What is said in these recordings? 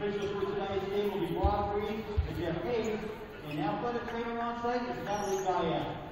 Officials for tonight's game will be Bob Green and Jeff Hayes, and athletic trainer on site is Natalie Diane.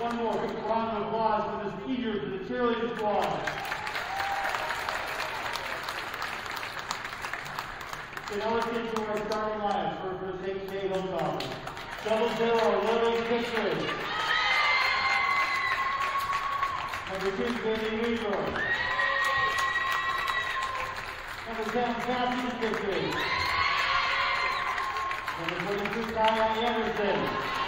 One more big round of applause for the seniors of the cheerleading squad. Okay, now let's get to our starting lineup for, for St. J. Hilltop. Double zero, Lily Kickford. Number two, Jamie Weaver. Number ten, Kathy Kickford. Number twenty-two, Kyle Anderson.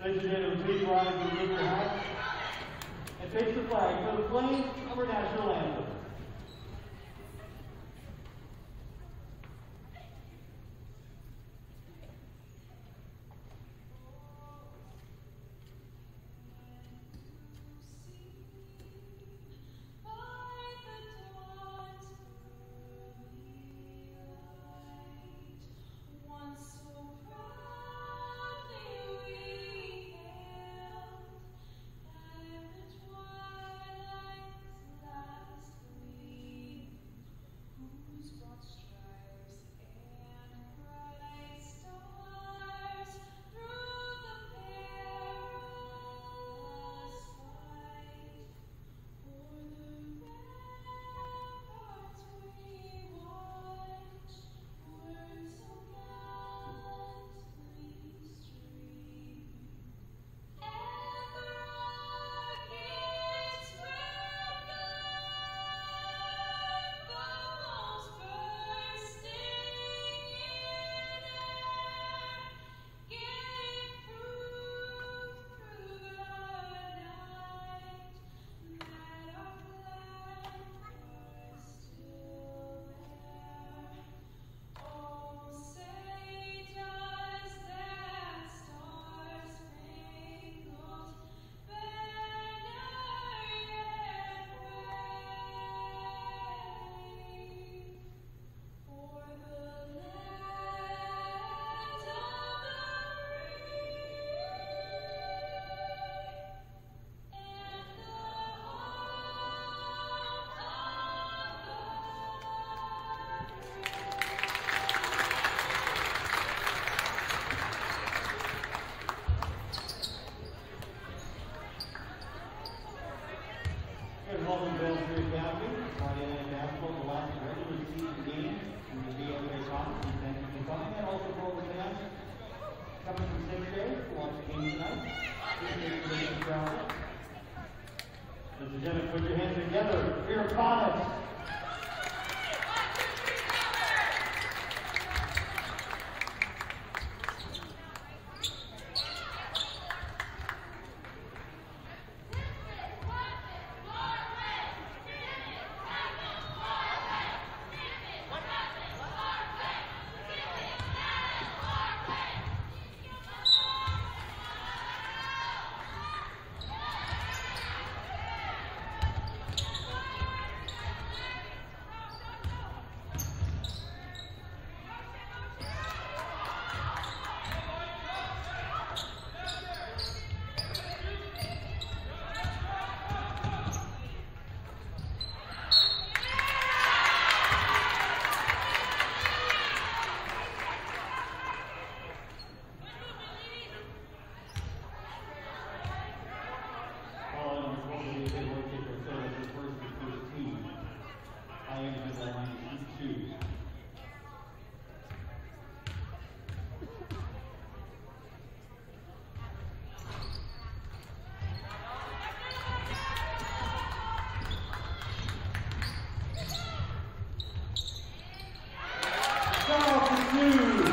Ladies and gentlemen, please rise and remove your hats. And face the flag for the playing of our national anthem. Blue.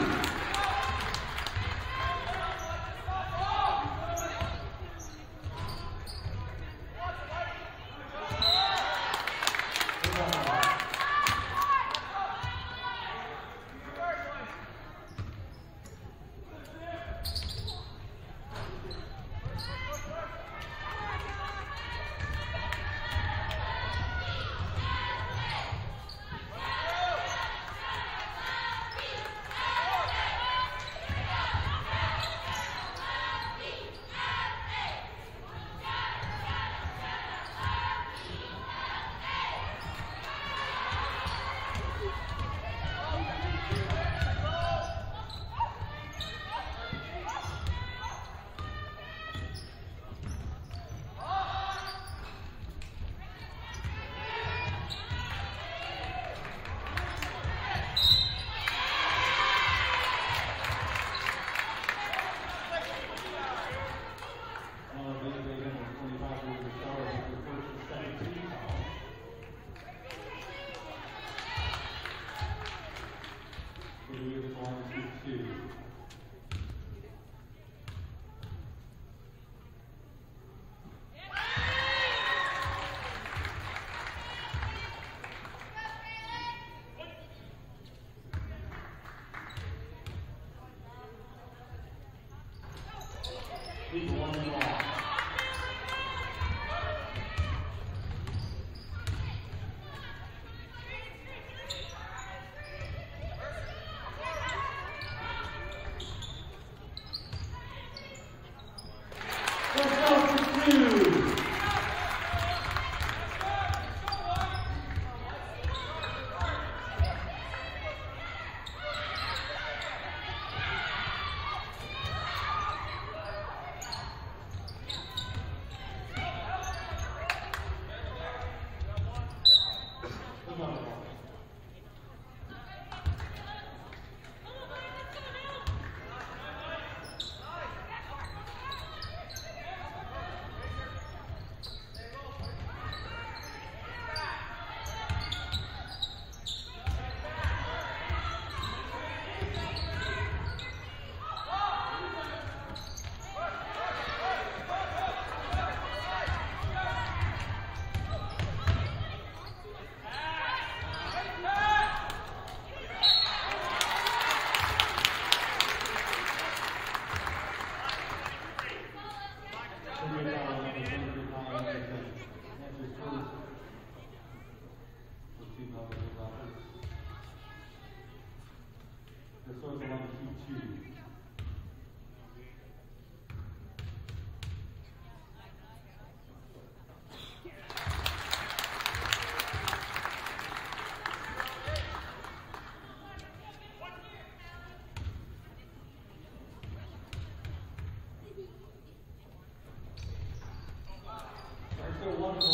Please, one more. Still one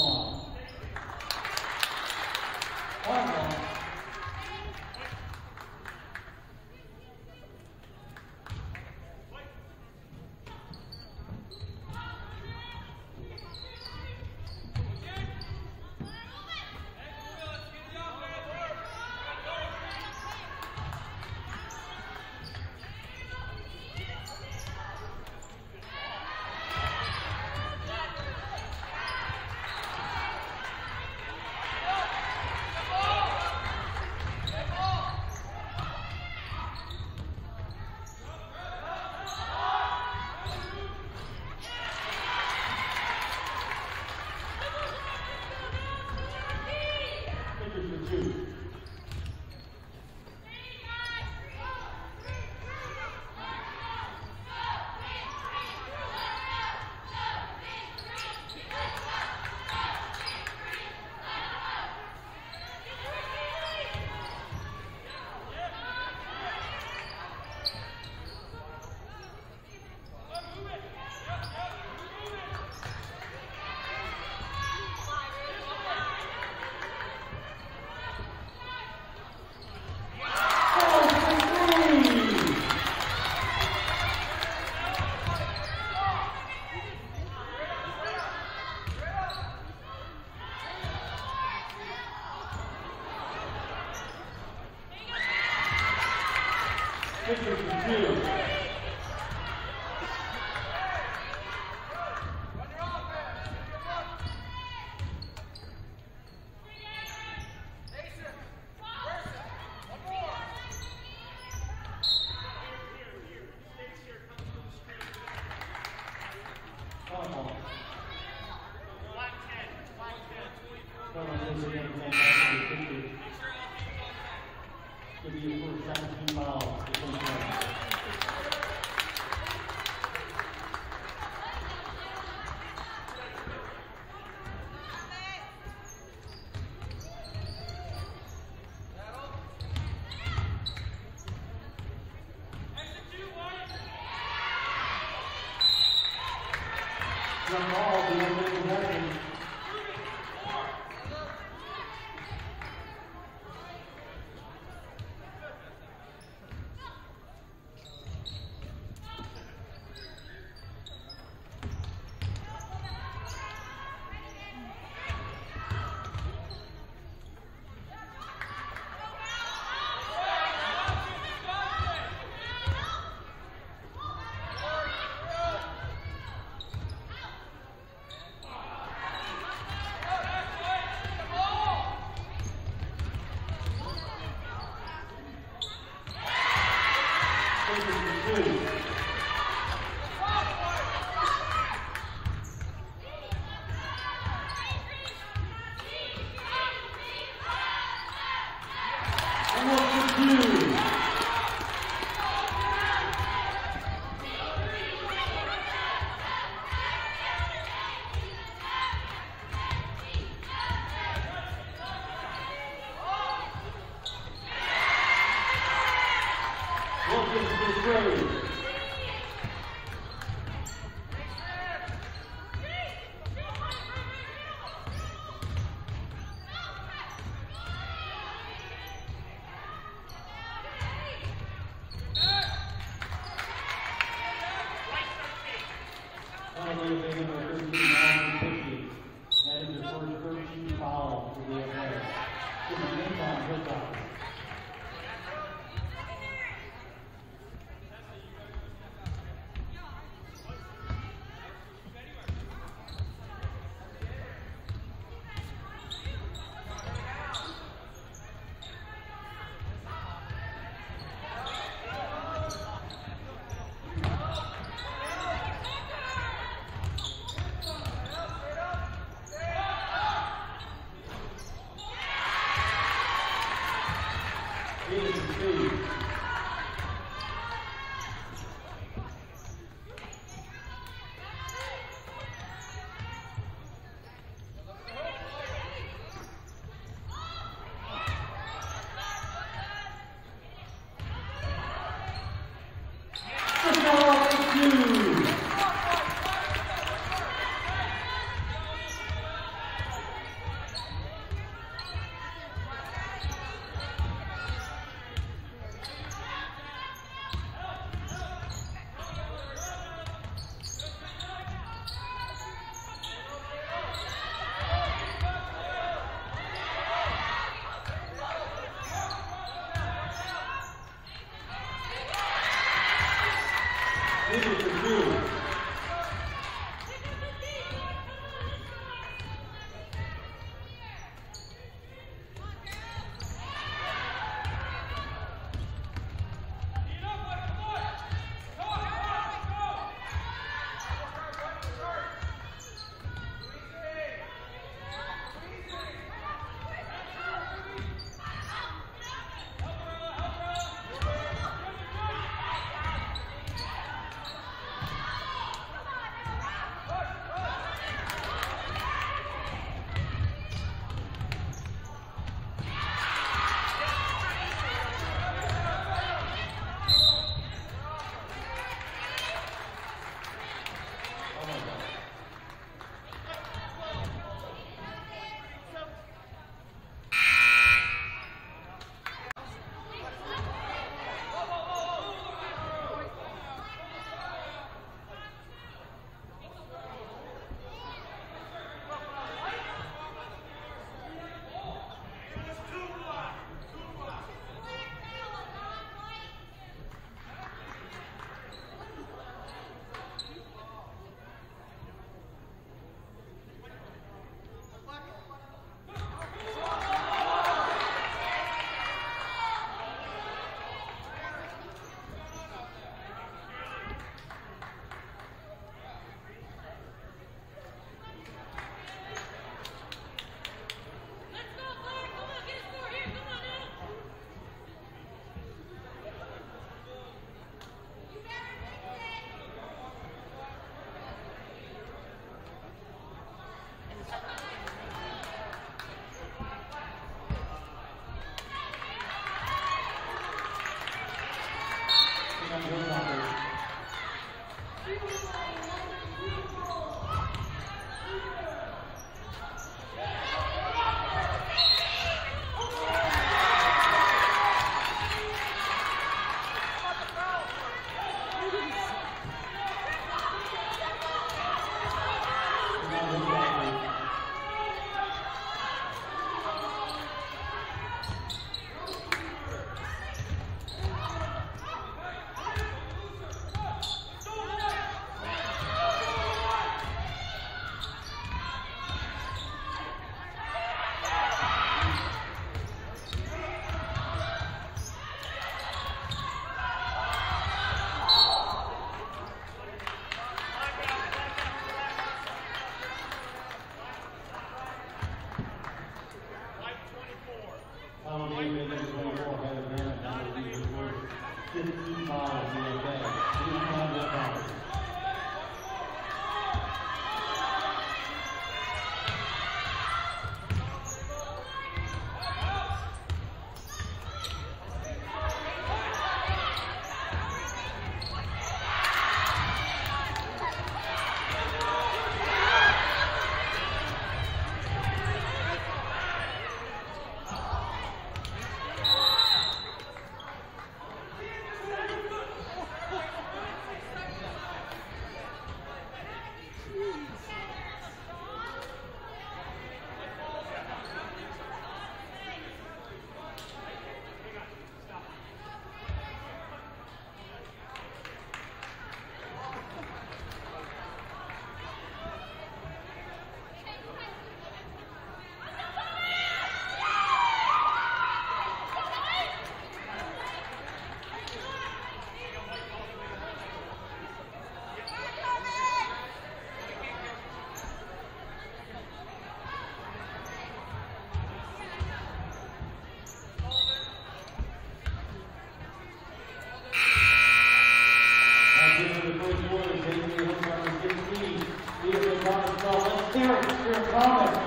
Thomas.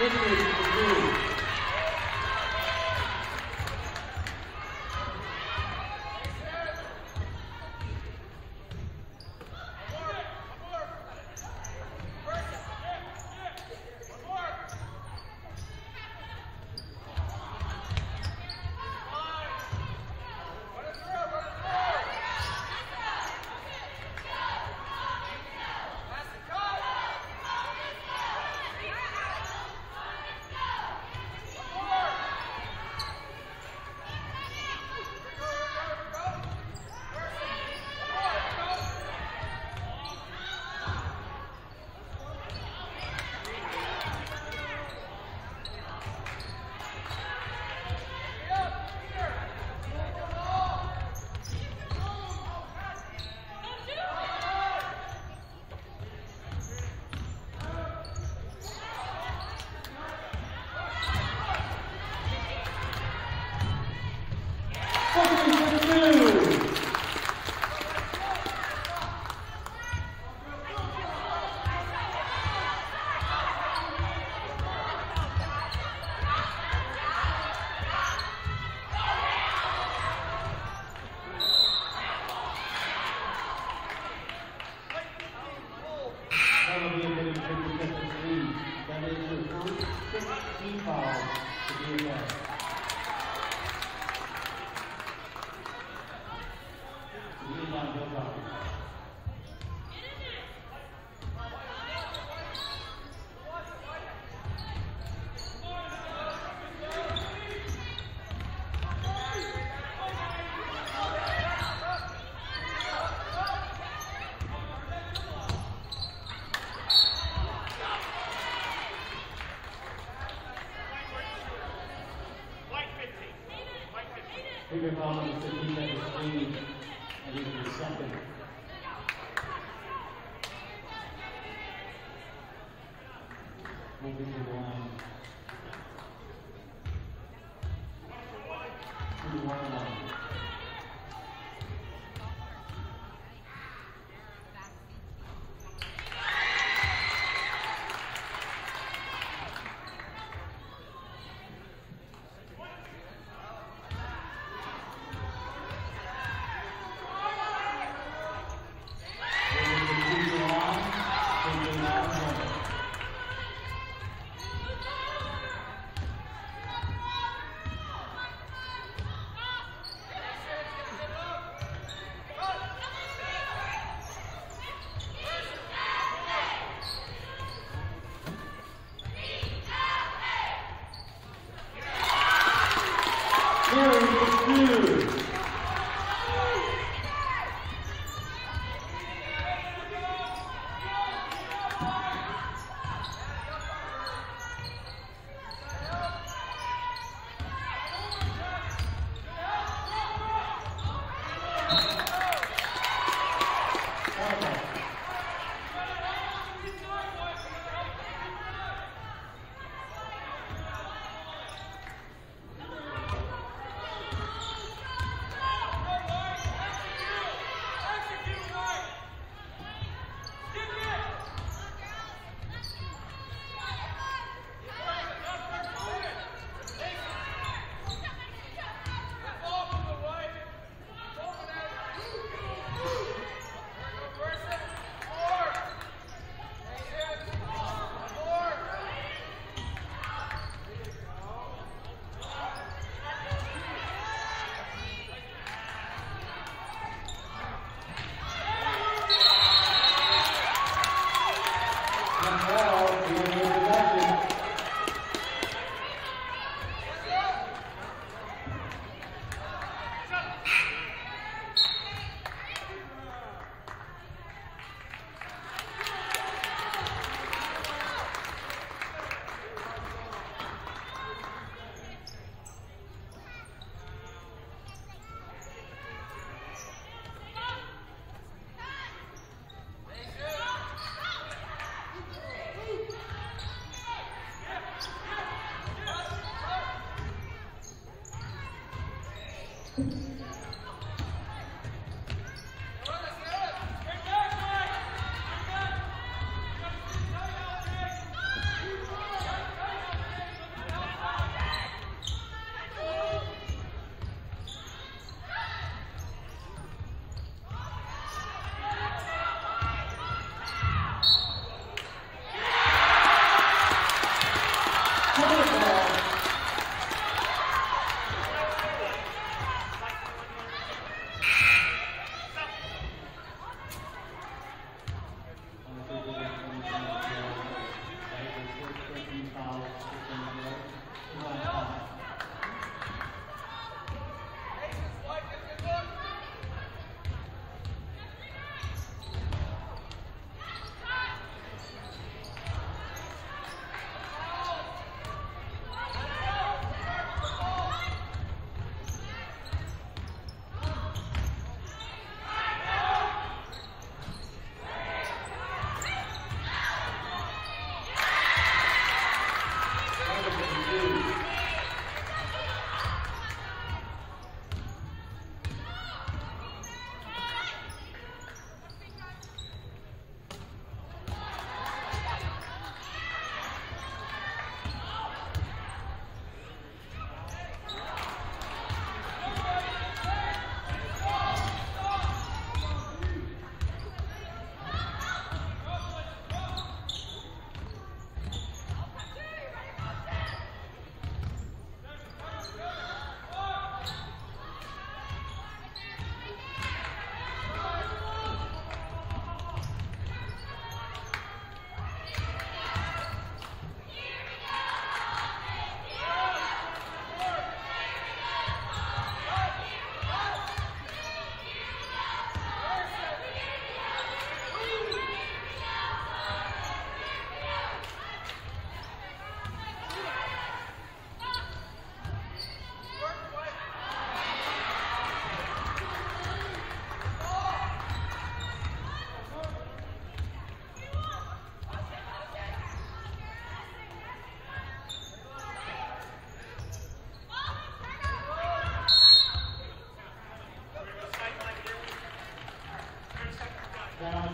Sixers for two.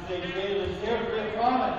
they began to share promise.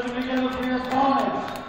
Put it together for your opponents.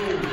Two.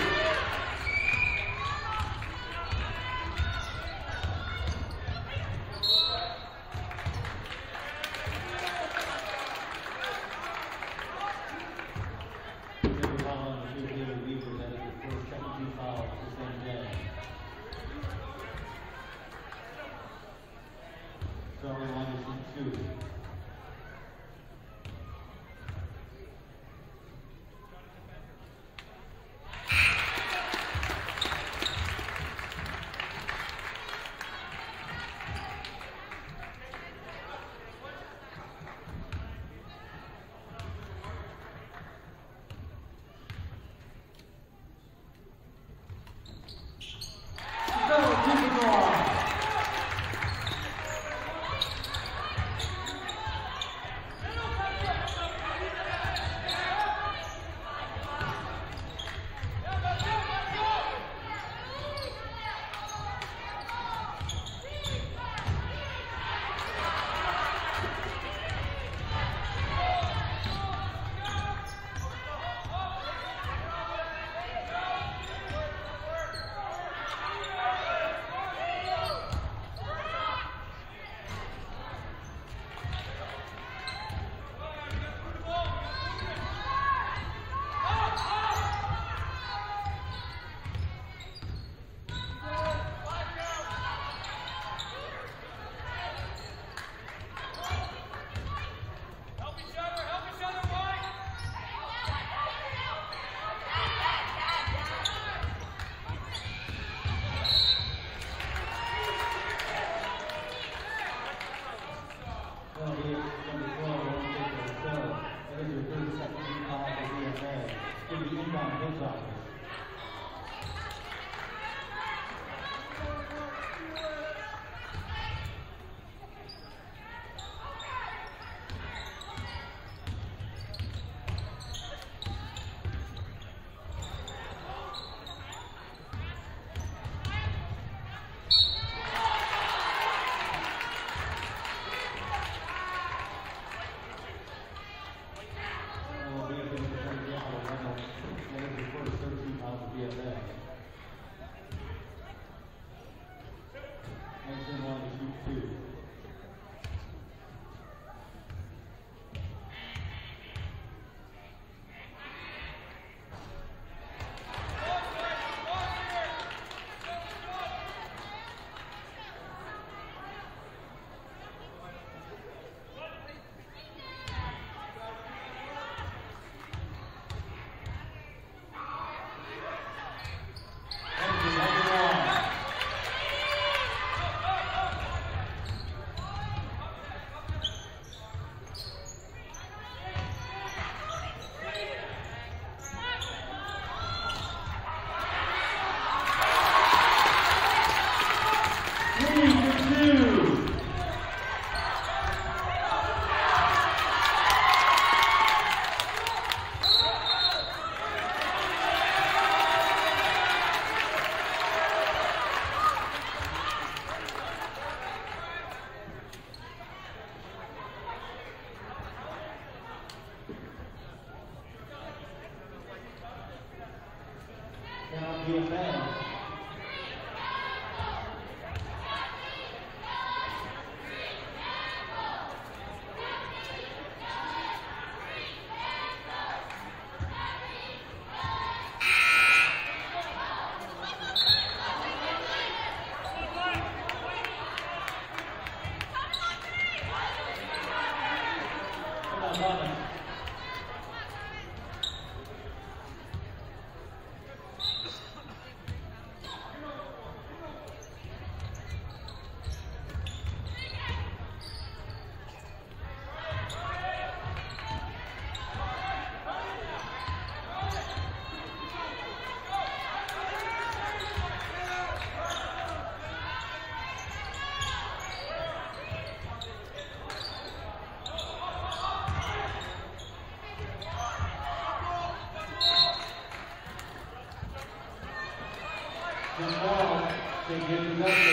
They give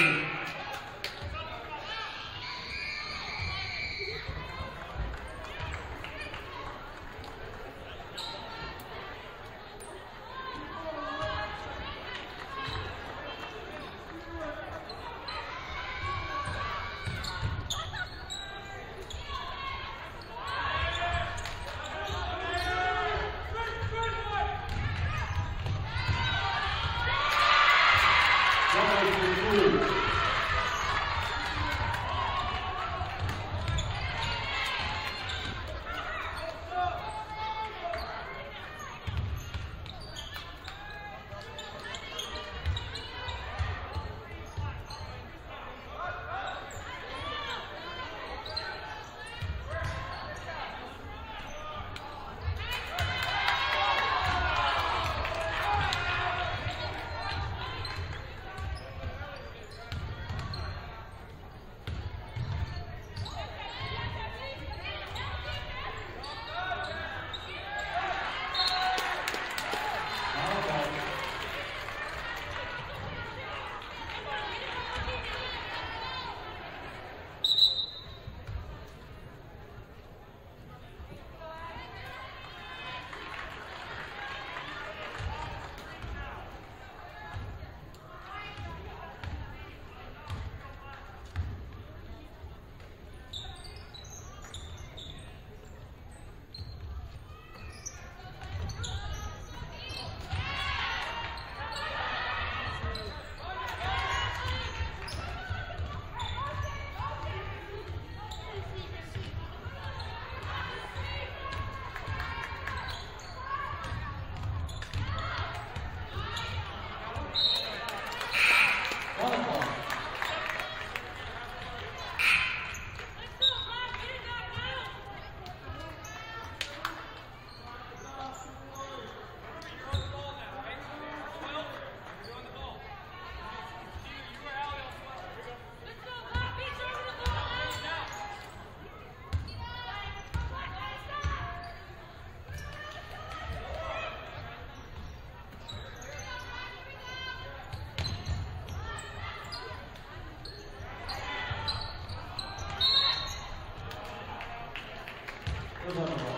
possession.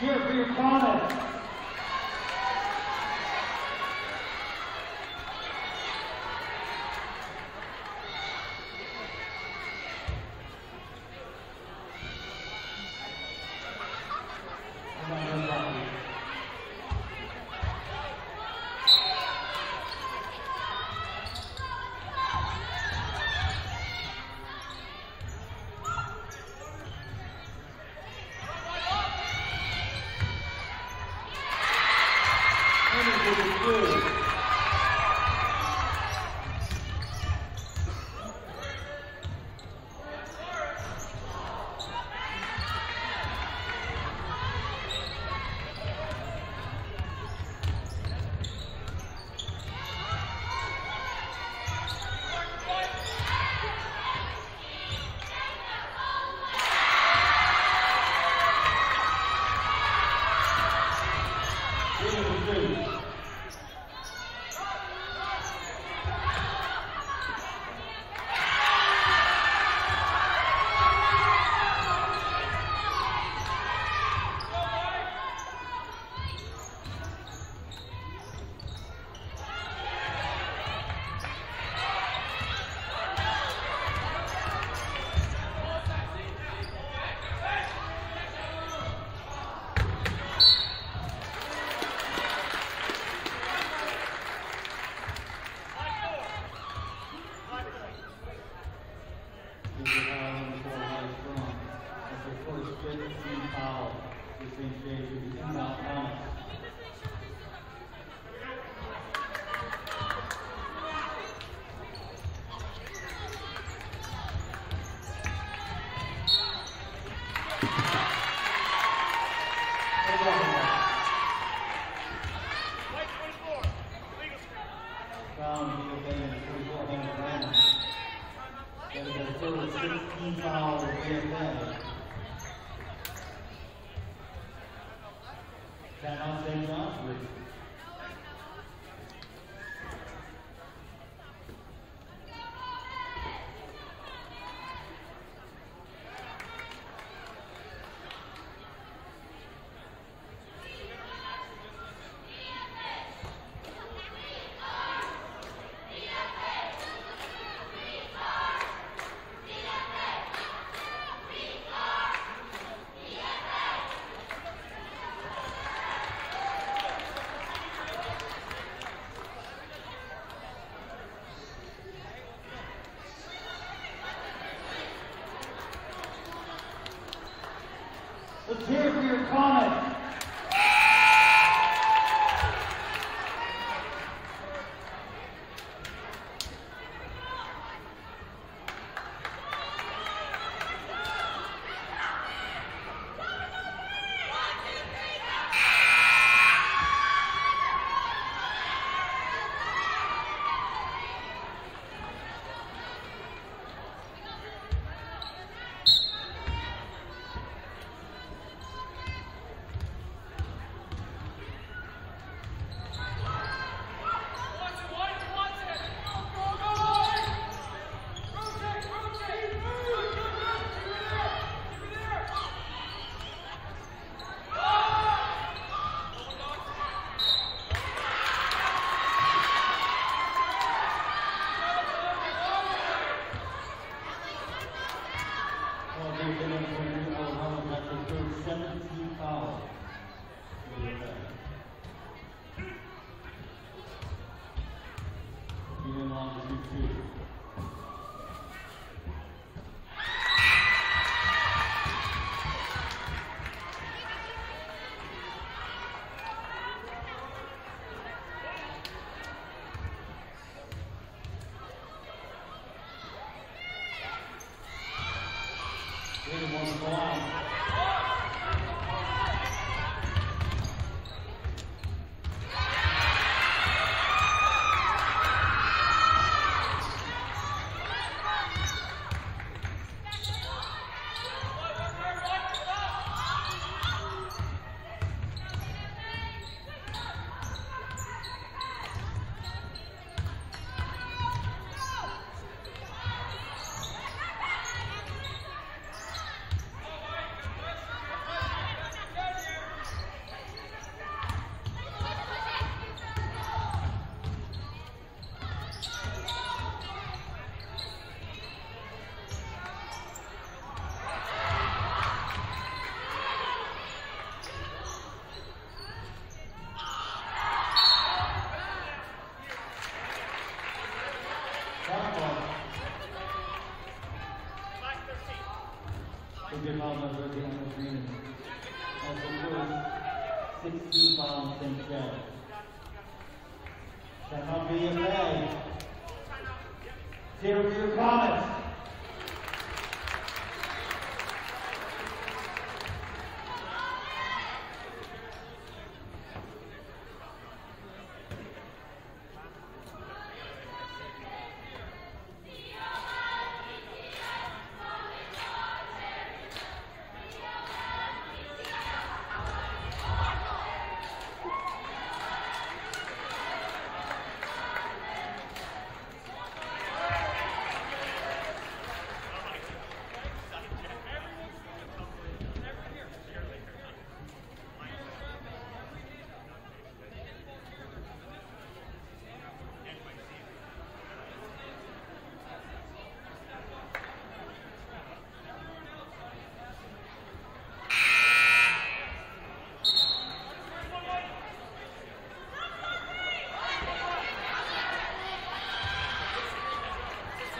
Cheer for your opponent. Let's for your comments.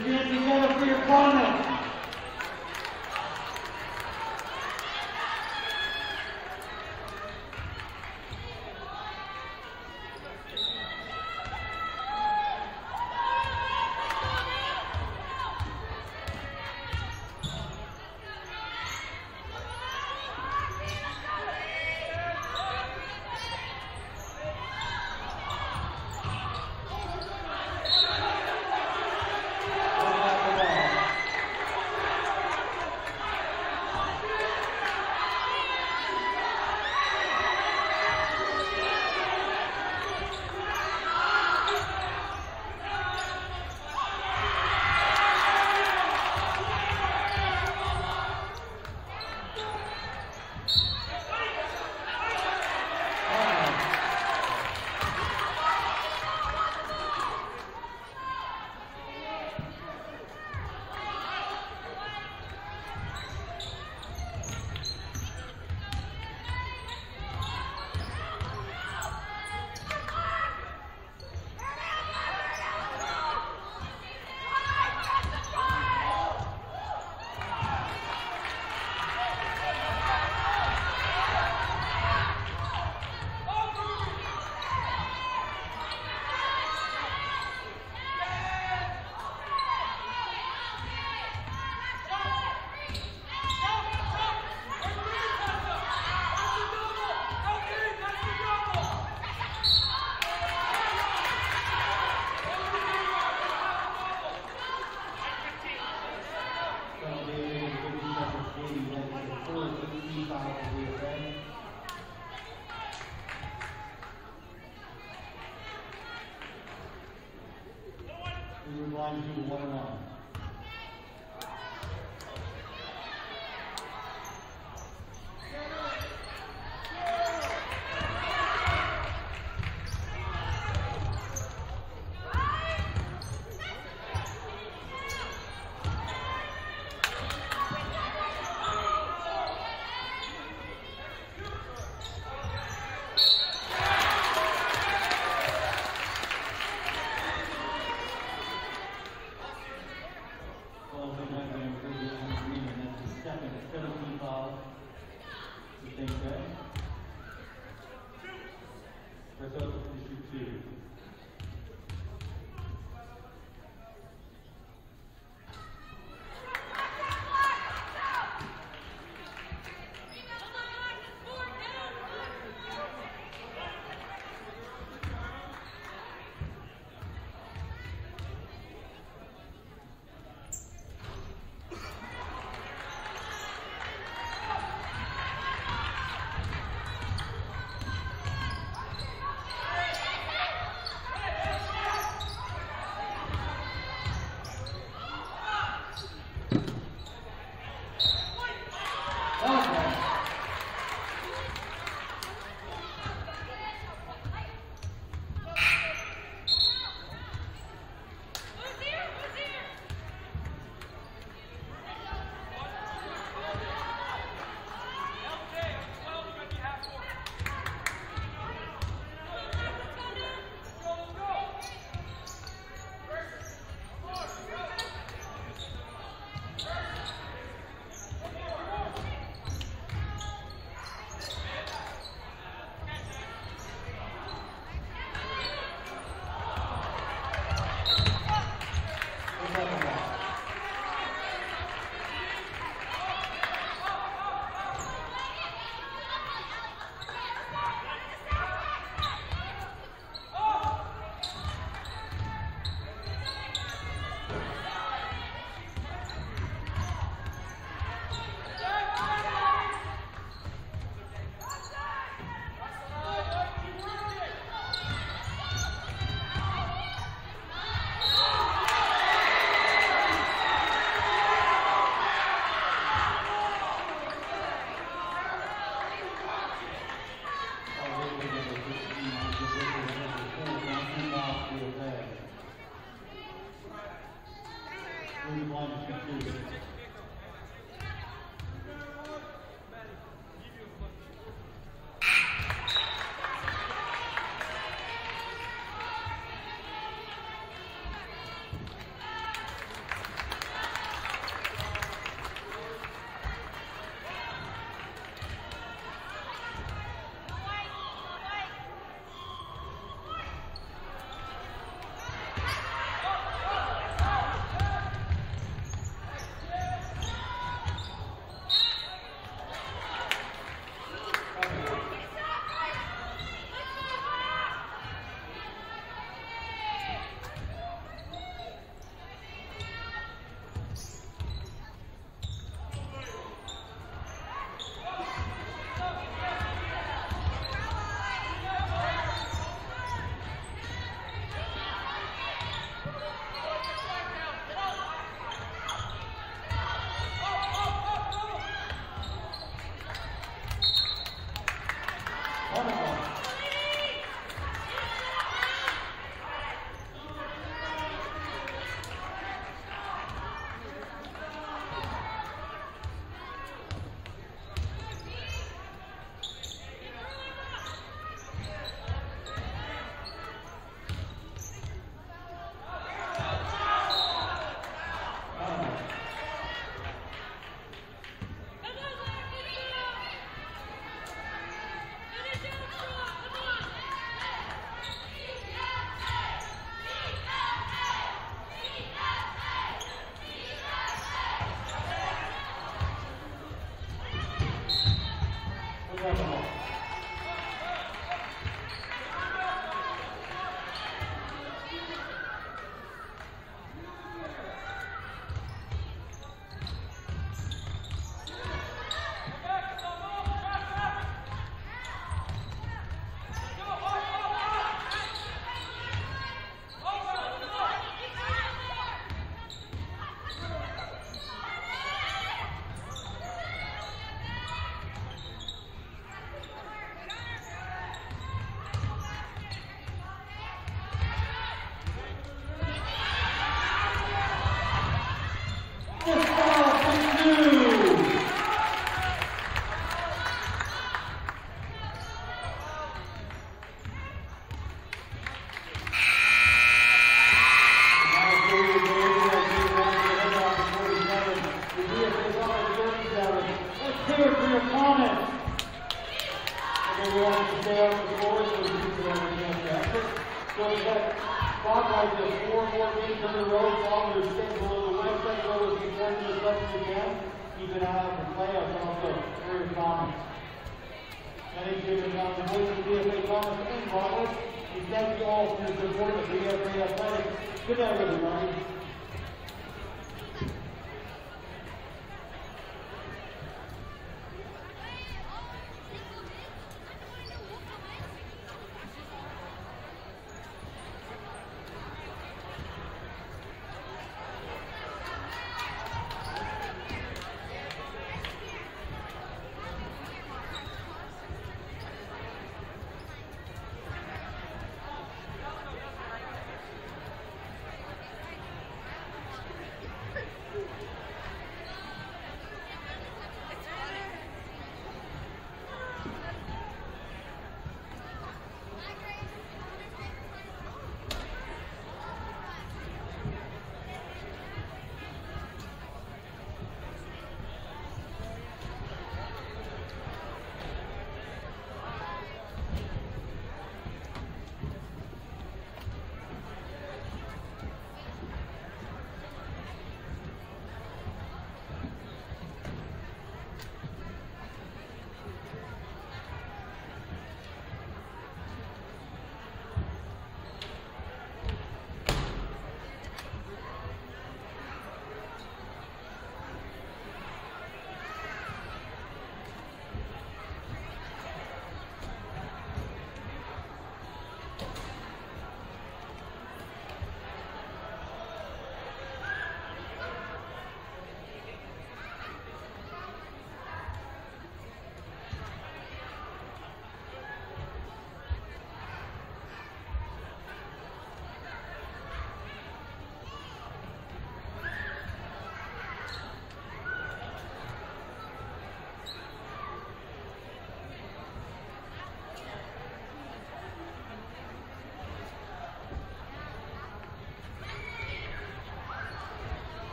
Again, together for your. From